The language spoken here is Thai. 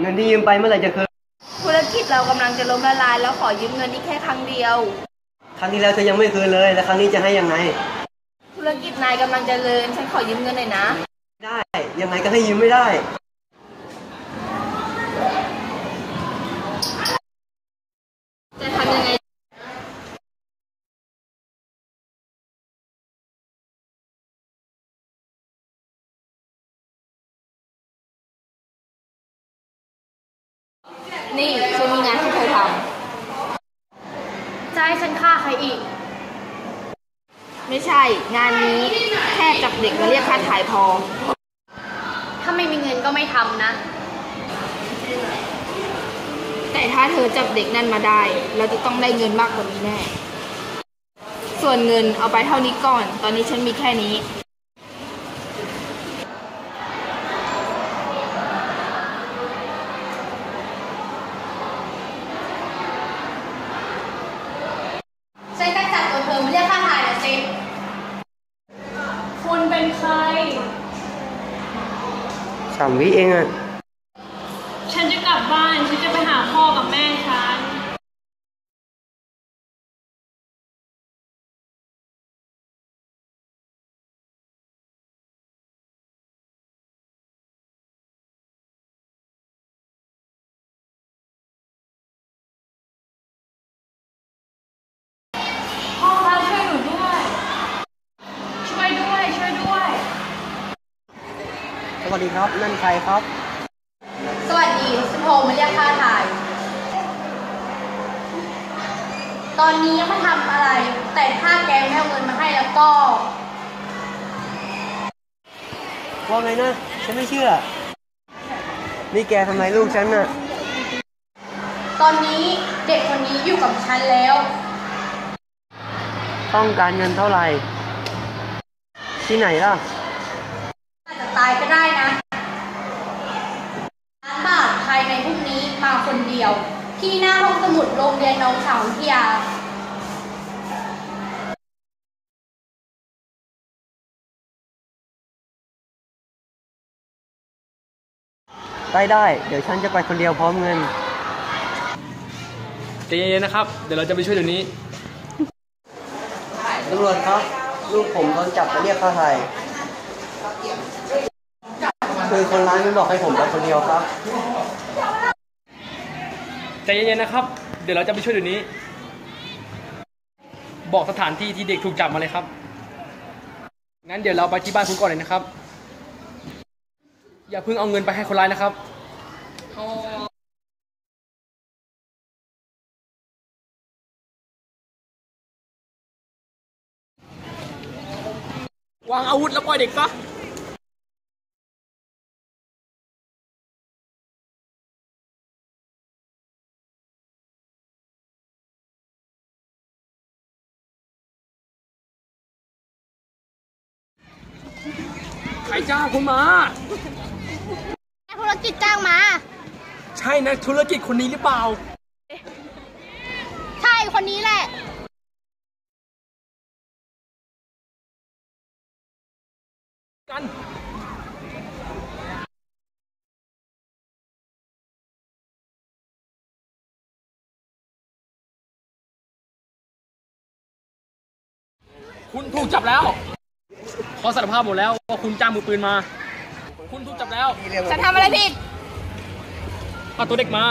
เงินที่ยืมไปเมื่อไหร่จะคืนธุรกิจเรากำลังจะล้มละลายแล้วขอยืมเงินนี่แค่ครั้งเดียว ครั้งที่แล้วเธอยังไม่คืนเลย แล้วครั้งนี้จะให้ยังไง ธุรกิจนายกำลังเจริญฉันขอยืมเงินหน่อยนะ ได้ ยังไงก็ให้ยืมไม่ได้ จะทำยังไง นี่ฉันมีงานให้เธอทจะให้ฉันฆ่าใครอีกำไม่ใช่ งานนี้แค่จับเด็กมาเรียกค่าถ่ายพอ ถ้าไม่มีเงินก็ไม่ทำนะ แต่ถ้าเธอจับเด็กนั่นมาได้ เราจะต้องได้เงินมากกว่านี้แน่ ส่วนเงินเอาไปเท่านี้ก่อน ตอนนี้ฉันมีแค่นี้ฉันจะจัดตัวเธ อมาเรียกค่าถ่ายนะสิ คุณเป็นใคร สามวิเองอะ ฉันจะกลับบ้าน ฉันจะไปหาพ่อกับแม่ฉัน สวัสดีครับ นั่นใครครับ สวัสดีฉันโทรมาเรียกค่าถ่าย ตอนนี้ยังไม่ทำอะไร แต่ถ้าแกไม่เอาเงินมาให้แล้วก็ ว่าไงนะ ฉันไม่เชื่อ นี่แกทำไมลูกฉันน่ะ ตอนนี้เด็กคนนี้อยู่กับฉันแล้ว ต้องการเงินเท่าไหร่ ที่ไหนล่ะอาจจะตายก็ได้นะล้านบาทภายในพรุ่งนี้มาคนเดียว ที่หน้าห้องสมุดโรงเรียนน้องสาววิทยาได้ได้ เดี๋ยวฉันจะไปคนเดียวพร้อมเงินใจเย็นๆนะครับ เดี๋ยวเราจะไปช่วยเดี๋ยวนี้ ตำรวจครับ ลูกผมโดนจับมาเรียกค่าไถ่ คือคนร้ายมันบอกให้ผมไปคนเดียวครับ ใจเย็นๆนะครับ เดี๋ยวเราจะไปช่วยเดี๋ยวนี้ บอกสถานที่ที่เด็กถูกจับมาเลยครับ งั้นเดี๋ยวเราไปที่บ้านคุณก่อนเลยนะครับ อย่าเพิ่งเอาเงินไปให้คนร้ายนะครับ วางอาวุธแล้วปล่อยเด็กซะ รจ้างคุณมา ธุรกิจจ้างมา ใช่นักธุรกิจคนนี้หรือเปล่า ใช่คนนี้แหละกันคุณถูกจับแล้ว ขอสารภาพหมดแล้วว่าคุณจ้างมือปืนมา คุณถูกจับแล้ว ฉันทำอะไรผิดเอาตัวเด็กมา